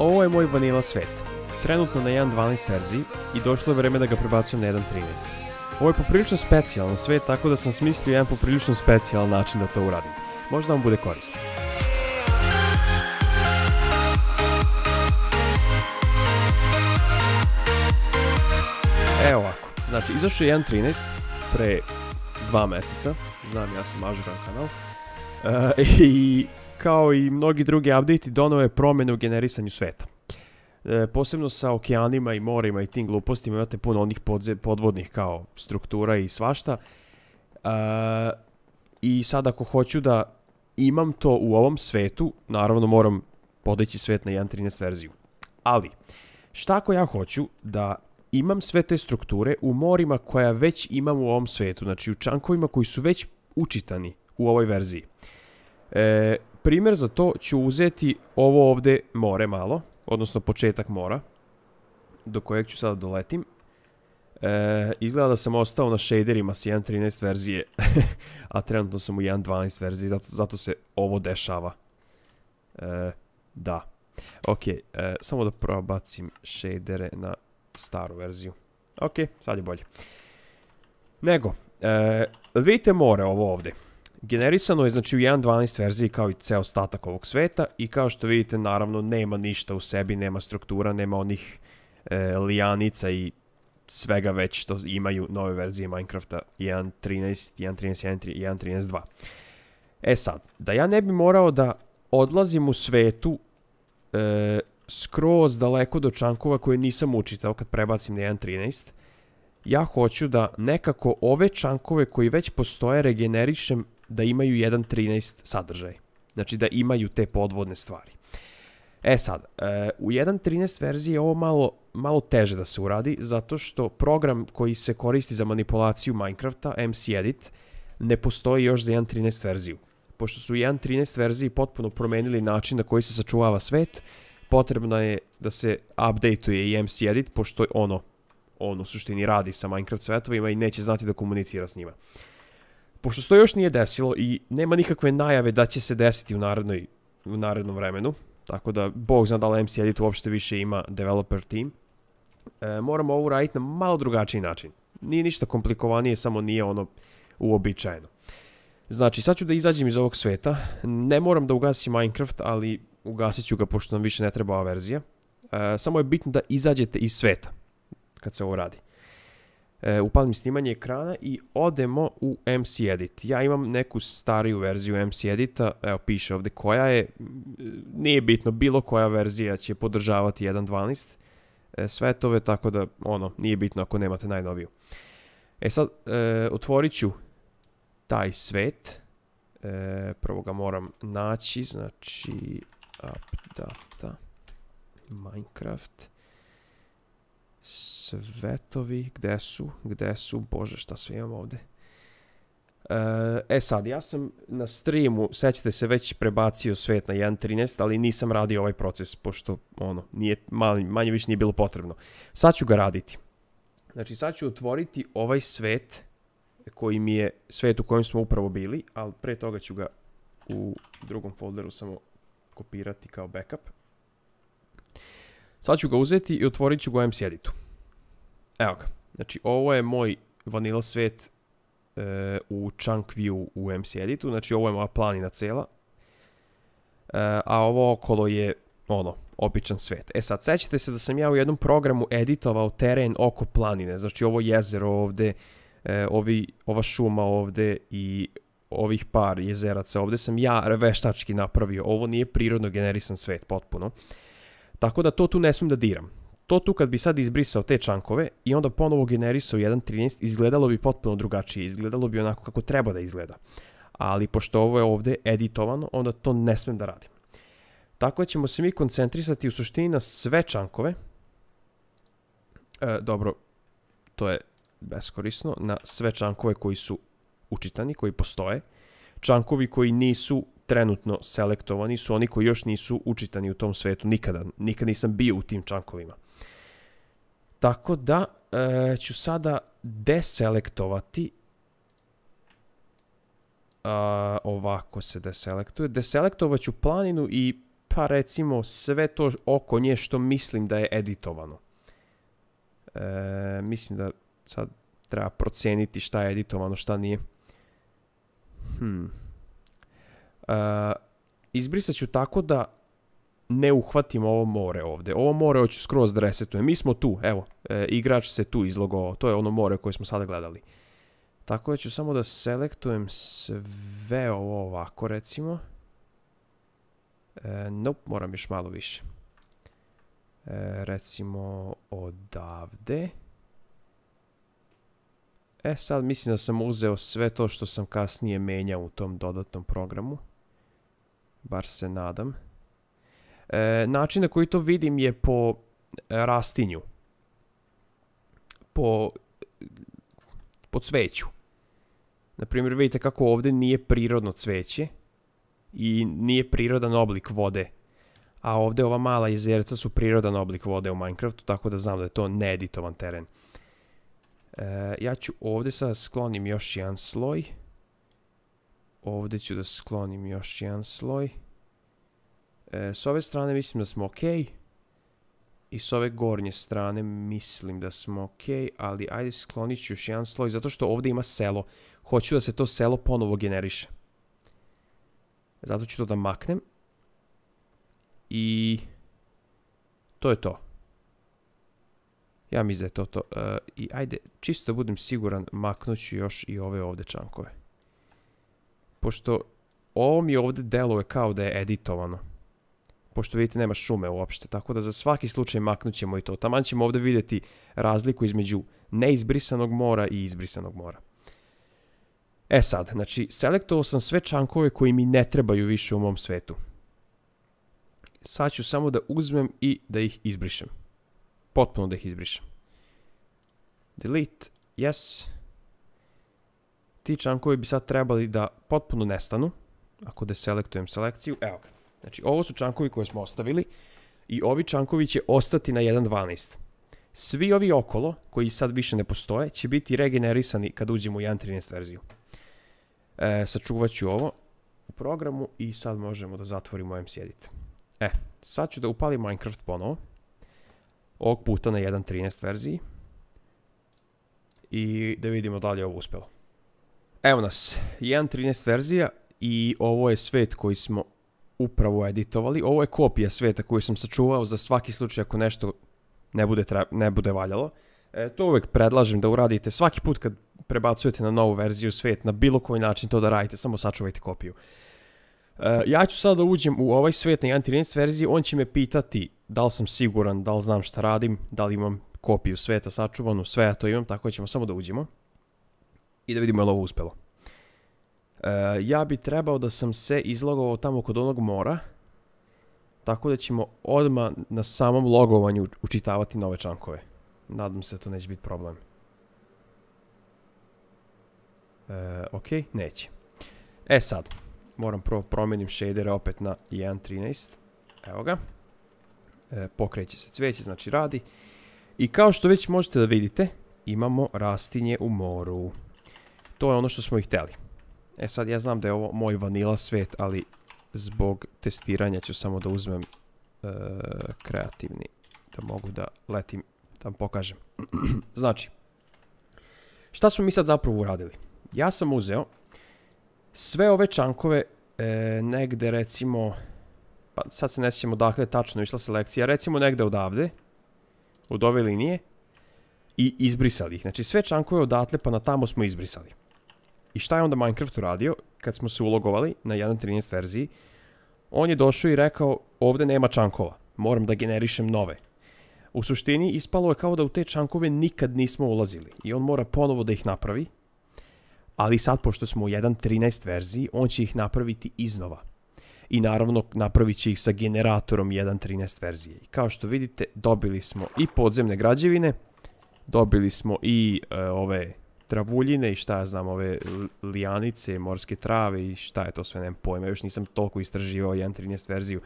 Ovo je moj vanila svet. Trenutno na 1.12 verziji i došlo je vreme da ga prebacujem na 1.13. Ovo je poprilično specijalan svet, tako da sam smislio jedan poprilično specijalan način da to uradim. Možda vam bude korisno. Evo ovako, znači izašao je 1.13 pre dva meseca, znam ja sam ažuran kanal, e, i kao i mnogi drugi update donove promene u generisanju sveta. E, posebno sa okeanima i morima i tim glupostima imate puno onih podze, podvodnih kao struktura i svašta. E, I sad ako hoću da imam to u ovom svetu, naravno moram podeći svet na 1.13 verziju. Ali, šta ako ja hoću da imam sve te strukture u morima koja već imam u ovom svetu, znači u čankovima koji su već učitani u ovoj verziji. E, primjer za to ću uzeti ovo ovde more malo, odnosno početak mora, do kojeg ću sada doletim. E, izgleda da sam ostao na shaderima s 1.13 verzije, a trenutno sam u 1.12 verziji, zato, zato se ovo dešava. E, da. Ok, e, samo da probacim shadere na staru verziju. Ok, sad je bolje. Nego, e, vidite more ovo ovde. Generisano je znači u 1.12 verziji kao i ceo statak ovog sveta i kao što vidite naravno nema ništa u sebi, nema struktura, nema onih e, lijanica i svega već što imaju nove verzije Minecrafta 1.13, 1.13.1 i 1.13.2. E sad, da ja ne bi morao da odlazim u svetu e, skroz daleko do čankova koje nisam učitao kad prebacim na 1.13, ja hoću da nekako ove čankove koji već postoje regenerišem da imaju 1.13 sadržaj. Znači da imaju te podvodne stvari. E sad, e, u 1.13 verziji je ovo malo, malo teže da se uradi, zato što program koji se koristi za manipulaciju Minecrafta, MC Edit, ne postoji još za 1.13 verziju. Pošto su u 1.13 verziji potpuno promenili način na koji se sačuvava svet, potrebno je da se updateuje i MC Edit, pošto ono, on u suštini radi sa Minecraft svetovima i neće znati da komunicira s njima. Pošto se to još nije desilo i nema nikakve najave da će se desiti u, narednoj, u narednom vremenu, tako da Bog zna da li MC Edit uopšte više ima developer team, e, moramo ovo raditi na malo drugačiji način. Nije ništa komplikovanije, samo nije ono uobičajeno. Znači, sad ću da izađem iz ovog sveta. Ne moram da ugasim Minecraft, ali ugasit ću ga pošto nam više ne treba ova verzija. E, samo je bitno da izađete iz sveta kad se ovo radi. E, upalim snimanje ekrana i odemo u MC Edit. Ja imam neku stariju verziju MC Edita, evo piše ovde koja je, nije bitno, bilo koja verzija će podržavati 1.12 e, svetove, tako da ono, nije bitno ako nemate najnoviju. E sad, e, otvorit ću taj svet, e, prvo ga moram naći, znači updata Minecraft svetovi, gde su, gde su, bože šta sve imam ovde. E, e sad, ja sam na streamu, sećate se, već prebacio svet na 1.13, ali nisam radio ovaj proces, pošto, ono, nije, manje, manje više nije bilo potrebno. Sad ću ga raditi. Znači, sad ću otvoriti ovaj svet, koji mi je svet u kojem smo upravo bili, ali pre toga ću ga u drugom folderu samo kopirati kao backup. Sad ću ga uzeti i otvorit ću ga u MC Editu. Evo ga. Znači, ovo je moj vanila svet e, u chunk view u MC Editu. Znači, ovo je moja planina cela. E, a ovo okolo je, ono, običan svet. E sad, sećate se da sam ja u jednom programu editovao teren oko planine. Znači, ovo jezero ovde, e, ovi, ova šuma ovde i ovih par jezeraca ovde sam ja veštački napravio. Ovo nije prirodno generisan svet potpuno. Tako da to tu ne smem da diram. To tu kad bi sad izbrisao te čankove i onda ponovo generisao 1.13, izgledalo bi potpuno drugačije, izgledalo bi onako kako treba da izgleda. Ali pošto ovo je ovde editovano, onda to ne smem da radim. Tako da ćemo se mi koncentrisati u suštini na sve čankove. E, dobro, to je beskorisno, na sve čankove koji su učitani, koji postoje. Čankovi koji nisu trenutno selektovani su oni koji još nisu učitani u tom svetu nikada. Nikad nisam bio u tim čankovima. Tako da e, ću sada deselektovati a, ovako se deselektuje. Deselektovat ću planinu i pa recimo sve to oko nje što mislim da je editovano. E, mislim da sad treba procijeniti šta je editovano, šta nije. Hmm. E, izbrisat ću tako da ne uhvatim ovo more ovdje. Ovo more hoću skroz da resetujem. Mi smo tu, evo, e, igrač se tu izlogovao. To je ono more koje smo sada gledali. Tako da ću samo da selektujem sve ovo ovako recimo. E, nope, moram još malo više. E, recimo odavde. E sad mislim da sam uzeo sve to što sam kasnije menjao u tom dodatnom programu. Bar se nadam. E, način na koji to vidim je po rastinju. Po, po cveću. Naprimjer, vidite kako ovdje nije prirodno cveće i nije prirodan oblik vode. A ovdje ova mala jezerca su prirodan oblik vode u Minecraftu, tako da znam da je to needitovan teren. E, ja ću ovdje sada sklonim još jedan sloj. Ovdje ću da sklonim još jedan sloj. E, s ove strane mislim da smo ok. I s ove gornje strane mislim da smo ok, ali ajde sklonit ću još jedan sloj, zato što ovdje ima selo. Hoću da se to selo ponovo generiše. Zato ću to da maknem. I to je to. Ja mislim da je to to. E, I ajde, čisto da budem siguran, maknut ću još i ove ovdje čankove. Pošto ovo mi ovdje deluje kao da je editovano. Pošto vidite nema šume uopšte, tako da za svaki slučaj maknut ćemo i to. Taman ćemo ovdje vidjeti razliku između neizbrisanog mora i izbrisanog mora. E sad, znači, selektovao sam sve čankove koji mi ne trebaju više u mom svetu. Sad ću samo da uzmem i da ih izbrišem. Potpuno da ih izbrišem. Delete, yes. Ti čankovi bi sad trebali da potpuno nestanu. Ako deselektujem selekciju, evo ga. Znači, ovo su čankovi koje smo ostavili i ovi čankovi će ostati na 1.12. Svi ovi okolo, koji sad više ne postoje, će biti regenerisani kad uđemo u 1.13 verziju. E, sačuvat ću ovo u programu i sad možemo da zatvorimo MC Edit. E, sad ću da upalim Minecraft ponovo. Ovog puta na 1.13 verziji. I da vidimo da li je ovo uspjelo. Evo nas, 1.13 verzija i ovo je svet koji smo upravo editovali. Ovo je kopija sveta koju sam sačuvao za svaki slučaj ako nešto ne bude, ne bude valjalo. E, to uvijek predlažem da uradite svaki put kad prebacujete na novu verziju svet, na bilo koji način to da radite, samo sačuvajte kopiju. E, ja ću sada da uđem u ovaj svet na 1.13 verziji, on će me pitati da li sam siguran, da li znam šta radim, da li imam kopiju sveta sačuvanu, sve ja to imam, tako ćemo samo da uđemo i da vidimo je li ovo uspjelo. E, ja bi trebao da sam se izlogovao tamo kod onog mora, tako da ćemo odmah na samom logovanju učitavati nove čankove. Nadam se da to neće biti problem. E, ok, neće. E sad, moram prvo promijenim shadere opet na 1.13. Evo ga. E, pokreće se cveće, znači radi. I kao što već možete da vidite, imamo rastinje u moru. To je ono što smo ih htjeli. E sad ja znam da je ovo moj vanila svet, ali zbog testiranja ću samo da uzmem e, kreativni, da mogu da letim, da vam pokažem. znači, šta smo mi sad zapravo uradili? Ja sam uzeo sve ove čankove e, negde recimo, pa sad se ne sjećamo dakle tačno išla selekcija, recimo negde odavde, od ove linije, i izbrisali ih. Znači sve čankove odatle pa na tamo smo izbrisali. I šta je onda Minecraft uradio kad smo se ulogovali na 1.13 verziji? On je došao i rekao ovdje nema čankova, moram da generišem nove. U suštini ispalo je kao da u te čankove nikad nismo ulazili i on mora ponovo da ih napravi. Ali sad, pošto smo u 1.13 verziji, on će ih napraviti iznova. I naravno napravit će ih sa generatorom 1.13 verzije. I kao što vidite, dobili smo i podzemne građevine, dobili smo i e, ove travuljine i šta ja znam, ove lijanice, morske trave i šta je to sve, nemam pojma, još nisam toliko istraživao 1.13 verziju.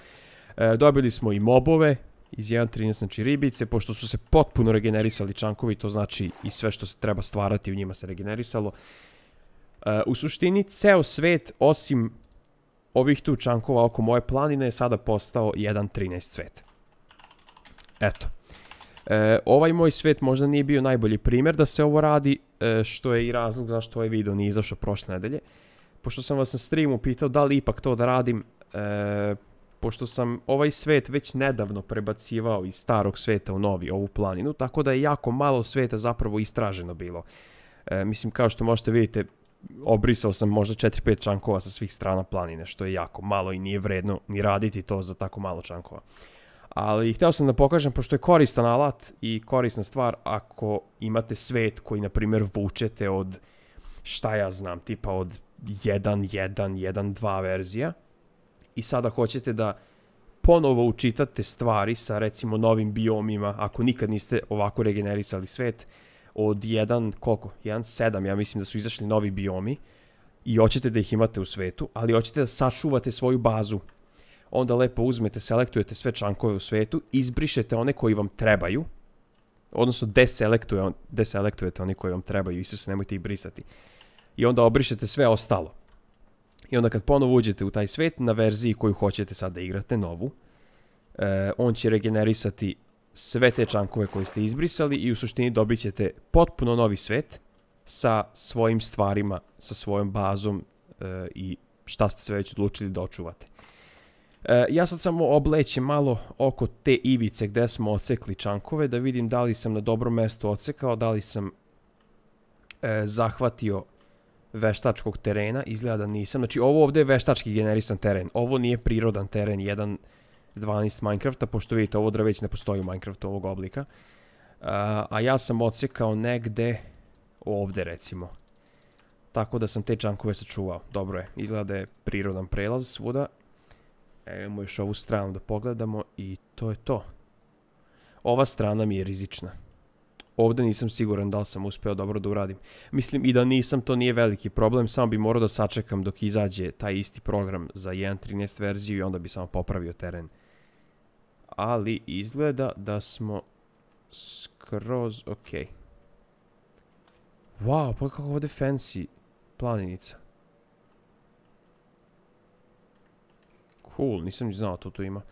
E, dobili smo i mobove iz 1.13, znači ribice, pošto su se potpuno regenerisali čankovi, to znači i sve što se treba stvarati u njima se regenerisalo. E, u suštini, ceo svet, osim ovih tu čankova oko moje planine je sada postao 1.13 svet. Eto. E, ovaj moj svet možda nije bio najbolji primjer da se ovo radi, što je i razlog zašto ovaj video nije izašao prošle nedelje. Pošto sam vas na streamu pitao da li ipak to da radim, e, pošto sam ovaj svet već nedavno prebacivao iz starog sveta u novi, ovu planinu, tako da je jako malo sveta zapravo istraženo bilo. E, mislim, kao što možete vidjeti, obrisao sam možda 4-5 čankova sa svih strana planine, što je jako malo i nije vredno ni raditi to za tako malo čankova. Ali htio sam da pokažem, pošto je koristan alat i korisna stvar ako imate svet koji, na primjer, vučete od, šta ja znam, tipa od 1.1, 1.2 verzija i sada hoćete da ponovo učitate stvari sa recimo novim biomima, ako nikad niste ovako regenerisali svet, od 1, koliko? 1.7, ja mislim da su izašli novi biomi i hoćete da ih imate u svetu, ali hoćete da sačuvate svoju bazu. Onda lepo uzmete, selektujete sve čankove u svetu, izbrišete one koji vam trebaju, odnosno deselektuje, deselektujete one koji vam trebaju, Isus, nemojte ih brisati. I onda obrišete sve ostalo. I onda kad ponovo uđete u taj svet, na verziji koju hoćete sad da igrate, novu, e, on će regenerisati sve te čankove koje ste izbrisali i u suštini dobit ćete potpuno novi svet sa svojim stvarima, sa svojom bazom e, i šta ste sve već odlučili da očuvate. E, ja sad samo oblećem malo oko te ivice gde smo ocekli čankove da vidim da li sam na dobrom mestu ocekao, da li sam e, zahvatio veštačkog terena, izgleda da nisam. Znači ovo ovde je veštački generisan teren, ovo nije prirodan teren, jedan 12 Minecrafta, pošto vidite ovo već ne postoji u Minecraftu ovog oblika. Uh, a ja sam odsekao negde ovde recimo. Tako da sam te čankove sačuvao. Dobro je, izgleda da je prirodan prelaz svuda. Evo još ovu stranu da pogledamo i to je to. Ova strana mi je rizična. Ovde nisam siguran da li sam uspeo dobro da uradim. Mislim i da nisam, to nije veliki problem, samo bi morao da sačekam dok izađe taj isti program za 1.13 verziju i onda bi samo popravio teren ali izgleda da smo skroz ok. Wow, pa kako ovdje fancy planinica. Cool, nisam ni znao to tu ima.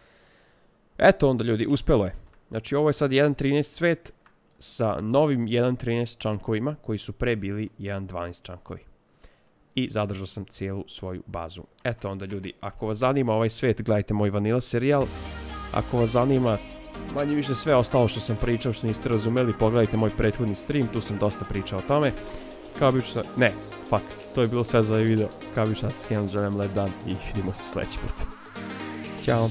Eto onda ljudi, uspelo je. Znači ovo je sad 1.13 cvet sa novim 1.13 čankovima koji su pre bili 1.12 čankovi. I zadržao sam cijelu svoju bazu. Eto onda ljudi, ako vas zanima ovaj svet, gledajte moj Vanilla serijal. Ako vas zanima manje više sve ostalo što sam pričao što niste razumeli, pogledajte moj prethodni stream, tu sam dosta pričao o tome. Kao obično, ne, fuck, to je bilo sve za ovaj video. Kao obično, s želim lep dan i vidimo se sljedeći put. 叫。